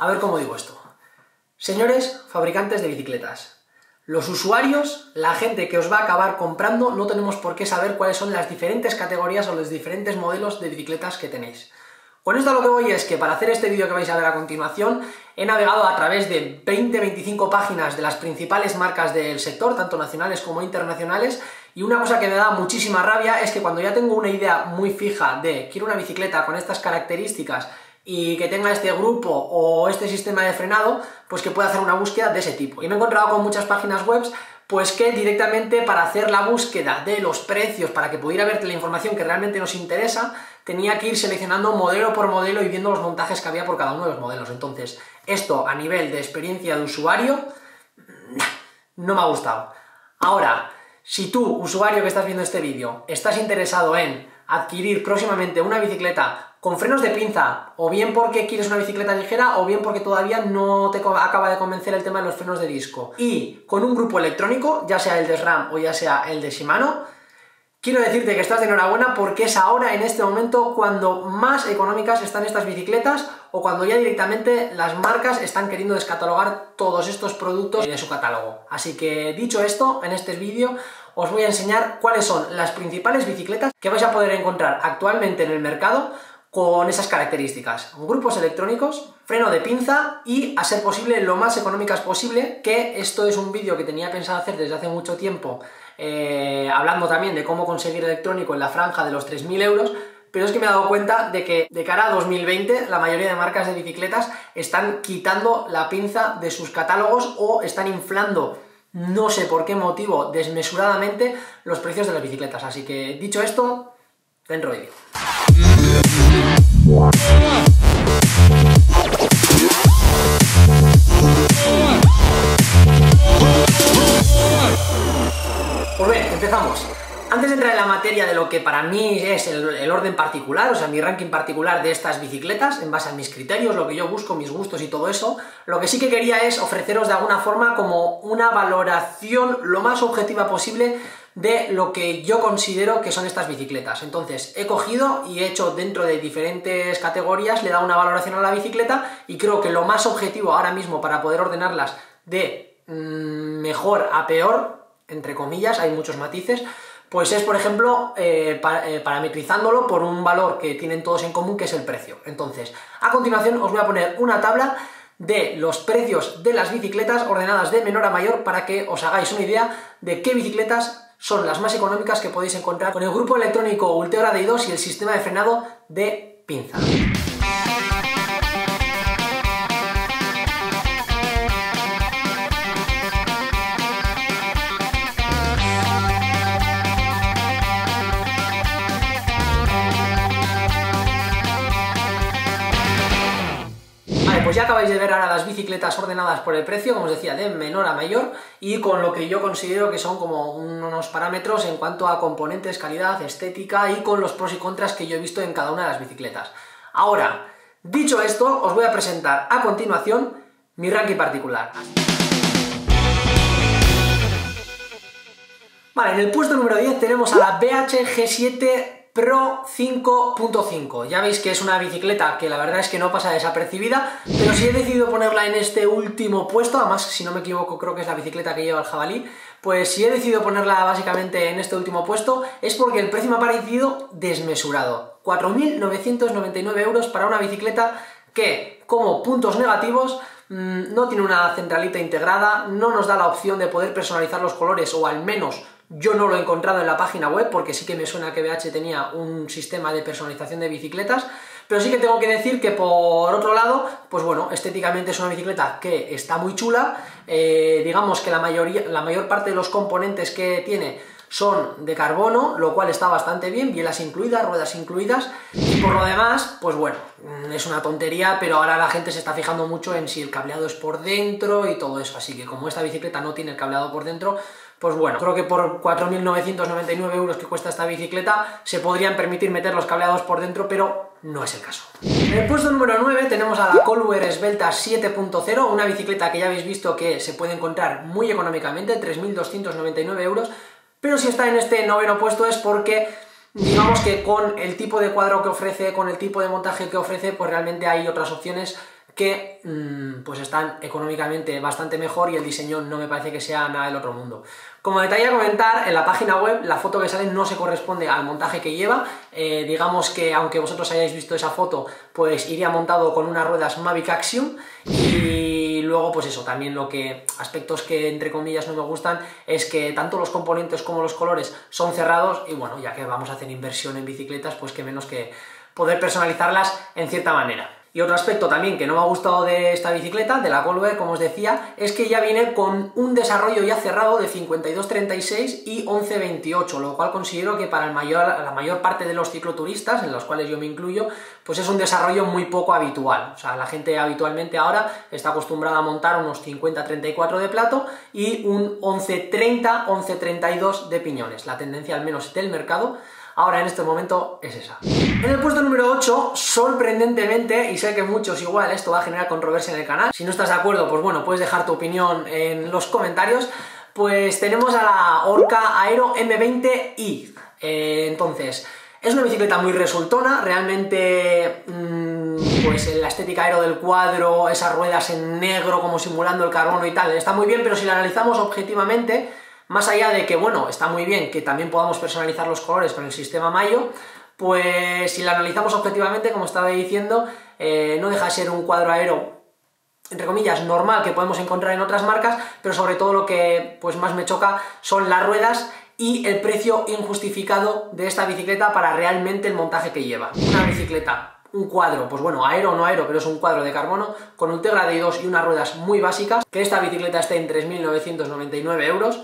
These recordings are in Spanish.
A ver cómo digo esto. Señores fabricantes de bicicletas, los usuarios, la gente que os va a acabar comprando, no tenemos por qué saber cuáles son las diferentes categorías o los diferentes modelos de bicicletas que tenéis. Con esto lo que voy es que para hacer este vídeo que vais a ver a continuación, he navegado a través de 20-25 páginas de las principales marcas del sector, tanto nacionales como internacionales, y una cosa que me da muchísima rabia es que cuando ya tengo una idea muy fija de quiero una bicicleta con estas características y que tenga este grupo o este sistema de frenado, pues que pueda hacer una búsqueda de ese tipo. Y me he encontrado con muchas páginas web pues que directamente para hacer la búsqueda de los precios, para que pudiera verte la información que realmente nos interesa, tenía que ir seleccionando modelo por modelo y viendo los montajes que había por cada uno de los modelos. Entonces, esto a nivel de experiencia de usuario, no me ha gustado. Ahora, si tú, usuario que estás viendo este vídeo, estás interesado en adquirir próximamente una bicicleta con frenos de pinza, o bien porque quieres una bicicleta ligera, o bien porque todavía no te acaba de convencer el tema de los frenos de disco. Y con un grupo electrónico, ya sea el de SRAM o ya sea el de Shimano, quiero decirte que estás de enhorabuena porque es ahora, en este momento, cuando más económicas están estas bicicletas o cuando ya directamente las marcas están queriendo descatalogar todos estos productos de su catálogo. Así que dicho esto, en este vídeo os voy a enseñar cuáles son las principales bicicletas que vais a poder encontrar actualmente en el mercado con esas características. Grupos electrónicos, freno de pinza y, a ser posible, lo más económicas posible, que esto es un vídeo que tenía pensado hacer desde hace mucho tiempo, eh, hablando también de cómo conseguir electrónico en la franja de los 3.000 euros, pero es que me he dado cuenta de que de cara a 2020 la mayoría de marcas de bicicletas están quitando la pinza de sus catálogos o están inflando no sé por qué motivo desmesuradamente los precios de las bicicletas. Así que dicho esto, vídeo. Pues bien, empezamos. Antes de entrar en la materia de lo que para mí es el, orden particular, o sea, mi ranking particular de estas bicicletas, en base a mis criterios, lo que yo busco, mis gustos y todo eso, lo que sí que quería es ofreceros de alguna forma como una valoración lo más objetiva posible de lo que yo considero que son estas bicicletas. Entonces, he cogido y he hecho dentro de diferentes categorías, le he dado una valoración a la bicicleta y creo que lo más objetivo ahora mismo para poder ordenarlas de mm, mejor a peor, entre comillas, hay muchos matices, pues es, por ejemplo, eh, eh, parametrizándolo por un valor que tienen todos en común, que es el precio. Entonces, a continuación os voy a poner una tabla de los precios de las bicicletas ordenadas de menor a mayor para que os hagáis una idea de qué bicicletas son las más económicas que podéis encontrar con el grupo electrónico Ultegra Day2 y el sistema de frenado de pinza. Pues ya acabáis de ver ahora las bicicletas ordenadas por el precio, como os decía, de menor a mayor, y con lo que yo considero que son como unos parámetros en cuanto a componentes, calidad, estética, y con los pros y contras que yo he visto en cada una de las bicicletas. Ahora, dicho esto, os voy a presentar a continuación mi ranking particular. Vale, en el puesto número 10 tenemos a la BH G7 Pro 5.5. Ya veis que es una bicicleta que la verdad es que no pasa desapercibida, pero si he decidido ponerla en este último puesto, además si no me equivoco creo que es la bicicleta que lleva el jabalí, pues si he decidido ponerla básicamente en este último puesto es porque el precio me ha parecido desmesurado. 4.999 euros para una bicicleta que, como puntos negativos, mm, no tiene una centralita integrada, no nos da la opción de poder personalizar los colores o al menos yo no lo he encontrado en la página web porque sí que me suena que BH tenía un sistema de personalización de bicicletas, pero sí que tengo que decir que por otro lado, pues bueno, estéticamente es una bicicleta que está muy chula, eh, digamos que la, mayoría, la mayor parte de los componentes que tiene son de carbono, lo cual está bastante bien, bielas incluidas, ruedas incluidas, y por lo demás, pues bueno, mm, es una tontería, pero ahora la gente se está fijando mucho en si el cableado es por dentro y todo eso, así que como esta bicicleta no tiene el cableado por dentro, pues bueno, creo que por 4.999 euros que cuesta esta bicicleta se podrían permitir meter los cableados por dentro, pero no es el caso. En el puesto número 9 tenemos a la Colwer Svelta 7.0, una bicicleta que ya habéis visto que se puede encontrar muy económicamente, 3.299 euros, pero si está en este noveno puesto es porque digamos que con el tipo de cuadro que ofrece, con el tipo de montaje que ofrece, pues realmente hay otras opciones que mm, pues están económicamente bastante mejor y el diseño no me parece que sea nada del otro mundo. Como detalle a comentar, en la página web la foto que sale no se corresponde al montaje que lleva. Eh, digamos que aunque vosotros hayáis visto esa foto, pues iría montado con unas ruedas Mavic Action y luego pues eso, también lo que aspectos que entre comillas no me gustan es que tanto los componentes como los colores son cerrados y bueno, ya que vamos a hacer inversión en bicicletas, pues que menos que poder personalizarlas en cierta manera. Y otro aspecto también que no me ha gustado de esta bicicleta, de la Colbert, como os decía, es que ya viene con un desarrollo ya cerrado de 52.36 y 11.28, lo cual considero que para la mayor parte de los cicloturistas, en los cuales yo me incluyo, pues es un desarrollo muy poco habitual. O sea, la gente habitualmente ahora está acostumbrada a montar unos 50-34 de plato y un 11.30, 11.32 de piñones. La tendencia al menos del mercado ahora en este momento es esa. En el puesto número 8, sorprendentemente, y sé que muchos igual esto va a generar controversia en el canal, si no estás de acuerdo, pues bueno, puedes dejar tu opinión en los comentarios, pues tenemos a la Orca Aero M20i. Eh, entonces, es una bicicleta muy resultona, realmente mm, pues la estética aero del cuadro, esas ruedas en negro como simulando el carbono y tal, está muy bien, pero si la analizamos objetivamente, más allá de que, bueno, está muy bien que también podamos personalizar los colores con el sistema Mayo, pues si la analizamos objetivamente, como estaba diciendo, eh, no deja de ser un cuadro aero entre comillas, normal que podemos encontrar en otras marcas, pero sobre todo lo que pues, más me choca son las ruedas y el precio injustificado de esta bicicleta para realmente el montaje que lleva. Una bicicleta, un cuadro, pues bueno, aero o no aero, pero es un cuadro de carbono, con un Tegra D2 y unas ruedas muy básicas, que esta bicicleta esté en 3.999 euros,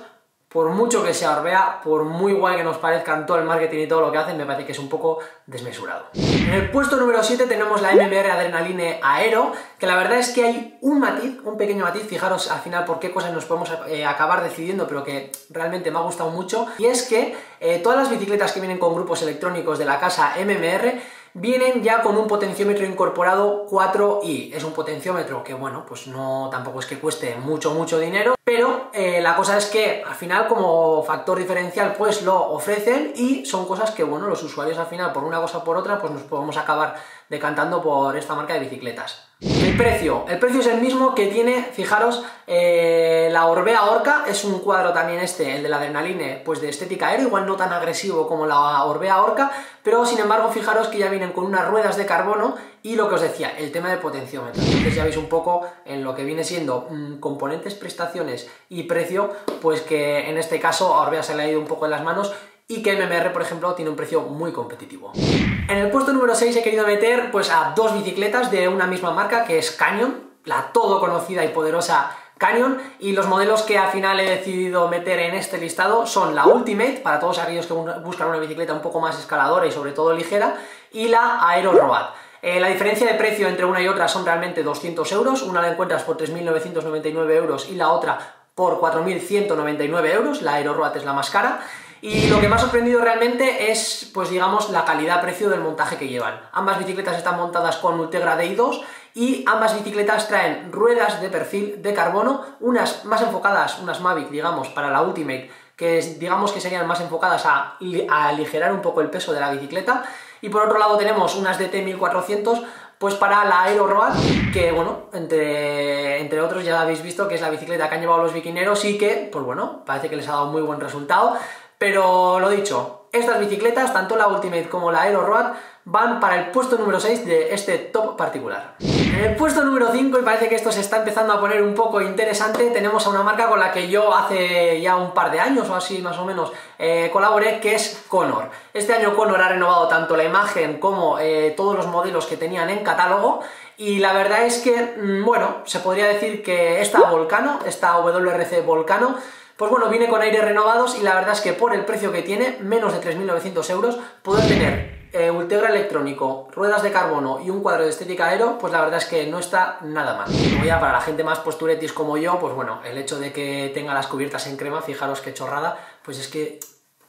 por mucho que sea Orbea, por muy guay que nos parezcan todo el marketing y todo lo que hacen, me parece que es un poco desmesurado. En el puesto número 7 tenemos la MBR Adrenaline Aero, que la verdad es que hay un matiz, un pequeño matiz, fijaros al final por qué cosas nos podemos eh, acabar decidiendo, pero que realmente me ha gustado mucho, y es que eh, todas las bicicletas que vienen con grupos electrónicos de la casa MMR vienen ya con un potenciómetro incorporado 4i. Es un potenciómetro que, bueno, pues no tampoco es que cueste mucho, mucho dinero, pero eh, la cosa es que al final como factor diferencial pues lo ofrecen y son cosas que, bueno, los usuarios al final por una cosa o por otra pues nos podemos acabar decantando por esta marca de bicicletas. El precio. El precio es el mismo que tiene, fijaros, eh, la Orbea Orca, es un cuadro también este, el de la Adrenaline, pues de estética aérea, igual no tan agresivo como la Orbea Orca, pero sin embargo fijaros que ya vienen con unas ruedas de carbono y lo que os decía, el tema del potenciómetro. Entonces ya veis un poco en lo que viene siendo mm, componentes, prestaciones y precio, pues que en este caso a Orbea se le ha ido un poco en las manos y que MMR, por ejemplo, tiene un precio muy competitivo. En el puesto número 6 he querido meter pues, a dos bicicletas de una misma marca, que es Canyon, la todo conocida y poderosa Canyon, y los modelos que al final he decidido meter en este listado son la Ultimate, para todos aquellos que buscan una bicicleta un poco más escaladora y sobre todo ligera, y la Aero Road. Eh, la diferencia de precio entre una y otra son realmente 200 euros, una la encuentras por 3.999 euros y la otra por 4.199 euros, la Aero Road es la más cara, y lo que me ha sorprendido realmente es, pues digamos, la calidad-precio del montaje que llevan. Ambas bicicletas están montadas con Ultegra Di2 y ambas bicicletas traen ruedas de perfil de carbono, unas más enfocadas, unas Mavic, digamos, para la Ultimate, que digamos que serían más enfocadas a, aligerar un poco el peso de la bicicleta, y por otro lado tenemos unas DT 1400 pues para la Aero Road, que bueno, entre, entre otros ya habéis visto que es la bicicleta que han llevado los biquineros y que, pues bueno, parece que les ha dado muy buen resultado. Pero lo dicho, estas bicicletas, tanto la Ultimate como la Aero Road, van para el puesto número 6 de este top particular. En el puesto número 5, y parece que esto se está empezando a poner un poco interesante, tenemos a una marca con la que yo hace ya un par de años o así más o menos eh, colaboré, que es Conor. Este año Conor ha renovado tanto la imagen como eh, todos los modelos que tenían en catálogo, y la verdad es que, mm, bueno, se podría decir que esta Volcano, esta WRC Volcano, pues bueno, viene con aires renovados y la verdad es que por el precio que tiene, menos de 3.900 euros, poder tener eh, electrónico, ruedas de carbono y un cuadro de estética aero, pues la verdad es que no está nada mal. Luego ya para la gente más posturetis como yo, pues bueno, el hecho de que tenga las cubiertas en crema, fijaros qué chorrada, pues es que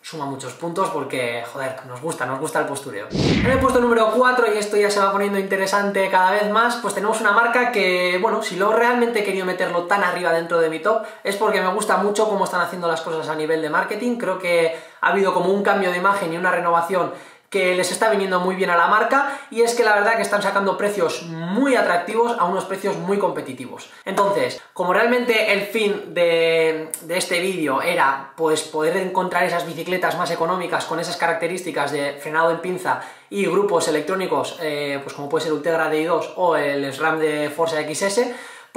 suma muchos puntos porque, joder, nos gusta, nos gusta el postureo. En el puesto número 4, y esto ya se va poniendo interesante cada vez más, pues tenemos una marca que, bueno, si lo realmente he querido meterlo tan arriba dentro de mi top, es porque me gusta mucho cómo están haciendo las cosas a nivel de marketing, creo que ha habido como un cambio de imagen y una renovación que les está viniendo muy bien a la marca y es que la verdad que están sacando precios muy atractivos a unos precios muy competitivos. Entonces, como realmente el fin de, este vídeo era pues poder encontrar esas bicicletas más económicas con esas características de frenado en pinza y grupos electrónicos, eh, pues como puede ser Ultegra DI2 o el SRAM de Forza XS,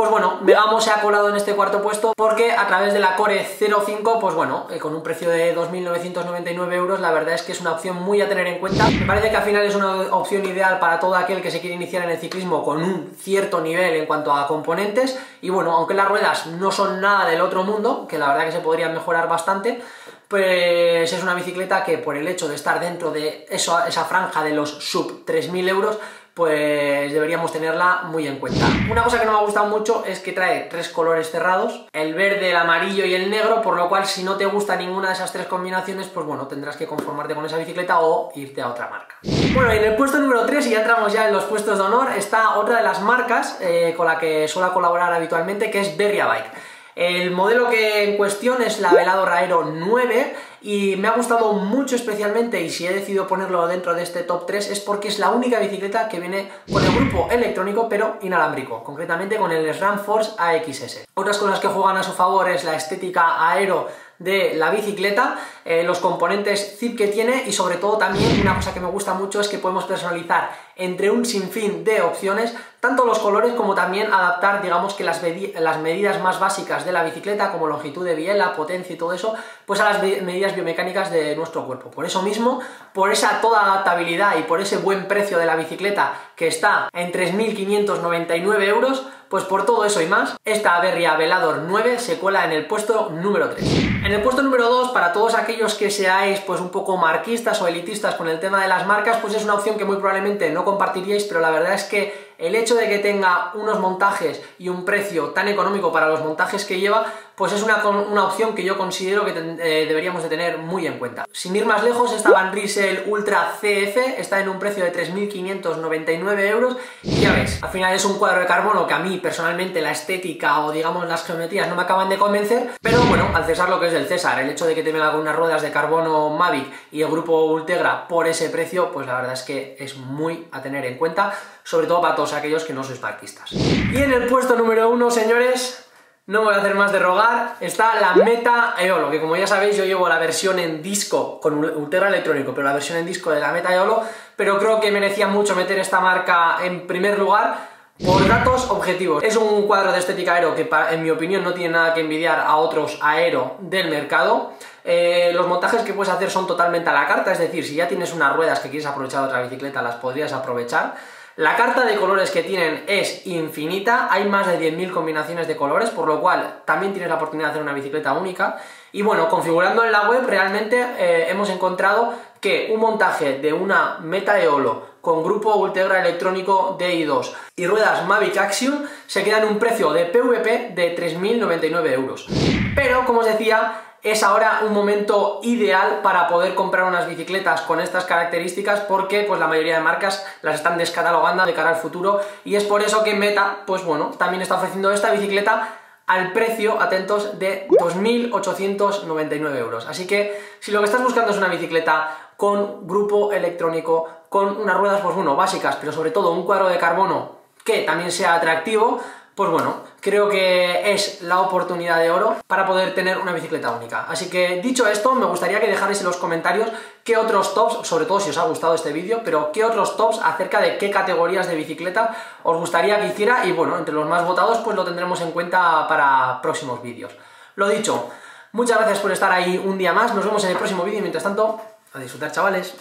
pues bueno, Megamo se ha colado en este cuarto puesto porque a través de la Core 05, pues bueno, eh, con un precio de 2.999 euros, la verdad es que es una opción muy a tener en cuenta. Me parece que al final es una opción ideal para todo aquel que se quiere iniciar en el ciclismo con un cierto nivel en cuanto a componentes. Y bueno, aunque las ruedas no son nada del otro mundo, que la verdad que se podrían mejorar bastante, pues es una bicicleta que por el hecho de estar dentro de esa franja de los sub 3.000 euros, pues deberíamos tenerla muy en cuenta. Una cosa que no me ha gustado mucho es que trae tres colores cerrados, el verde, el amarillo y el negro, por lo cual si no te gusta ninguna de esas tres combinaciones, pues bueno, tendrás que conformarte con esa bicicleta o irte a otra marca. Bueno, en el puesto número 3, y ya entramos ya en los puestos de honor, está otra de las marcas eh, con la que suelo colaborar habitualmente, que es Berria Bike. El modelo que en cuestión es la Velador Aero 9, y me ha gustado mucho especialmente y si he decidido ponerlo dentro de este top 3 es porque es la única bicicleta que viene con el grupo electrónico pero inalámbrico, concretamente con el SRAM Force AXS. Otras cosas que juegan a su favor es la estética aero de la bicicleta, eh, los componentes zip que tiene y sobre todo también una cosa que me gusta mucho es que podemos personalizar entre un sinfín de opciones tanto los colores como también adaptar digamos que las, las medidas más básicas de la bicicleta como longitud de biela, potencia y todo eso pues a las medidas biomecánicas de nuestro cuerpo. Por eso mismo, por esa toda adaptabilidad y por ese buen precio de la bicicleta que está en 3.599 euros, pues por todo eso y más, esta Averria Velador 9 se cuela en el puesto número 3. En el puesto número 2, para todos aquellos que seáis pues un poco marquistas o elitistas con el tema de las marcas, pues es una opción que muy probablemente no compartiríais, pero la verdad es que el hecho de que tenga unos montajes y un precio tan económico para los montajes que lleva, pues es una, una opción que yo considero que eh, deberíamos de tener muy en cuenta. Sin ir más lejos, esta Van Riesel Ultra CF está en un precio de 3.599 euros. Y ya ves, al final es un cuadro de carbono que a mí personalmente la estética o digamos las geometrías no me acaban de convencer, pero bueno, al César lo que es del César, el hecho de que te venga con unas ruedas de carbono Mavic y el grupo Ultegra por ese precio, pues la verdad es que es muy a tener en cuenta sobre todo para todos aquellos que no sois parquistas. Y en el puesto número uno, señores, no voy a hacer más de rogar, está la Meta Eolo, que como ya sabéis yo llevo la versión en disco con Ultegra electrónico, pero la versión en disco de la Meta Eolo, pero creo que merecía mucho meter esta marca en primer lugar por datos objetivos. Es un cuadro de estética aero que en mi opinión no tiene nada que envidiar a otros aero del mercado. Eh, los montajes que puedes hacer son totalmente a la carta, es decir, si ya tienes unas ruedas que quieres aprovechar de otra bicicleta, las podrías aprovechar. La carta de colores que tienen es infinita, hay más de 10.000 combinaciones de colores, por lo cual también tienes la oportunidad de hacer una bicicleta única. Y bueno, configurando en la web realmente eh, hemos encontrado que un montaje de una Meta Eolo con grupo Ultegra electrónico DI2 y ruedas Mavic Axiom se queda en un precio de PVP de 3.099 euros. Pero, como os decía, es ahora un momento ideal para poder comprar unas bicicletas con estas características porque pues la mayoría de marcas las están descatalogando de cara al futuro y es por eso que Meta, pues bueno, también está ofreciendo esta bicicleta al precio, atentos, de 2.899 euros. Así que si lo que estás buscando es una bicicleta con grupo electrónico, con unas ruedas, pues bueno, básicas, pero sobre todo un cuadro de carbono que también sea atractivo, pues bueno, creo que es la oportunidad de oro para poder tener una bicicleta única. Así que dicho esto, me gustaría que dejarais en los comentarios qué otros tops, sobre todo si os ha gustado este vídeo, pero qué otros tops acerca de qué categorías de bicicleta os gustaría que hiciera y bueno, entre los más votados pues lo tendremos en cuenta para próximos vídeos. Lo dicho, muchas gracias por estar ahí un día más, nos vemos en el próximo vídeo y mientras tanto, a disfrutar chavales.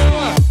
Yeah.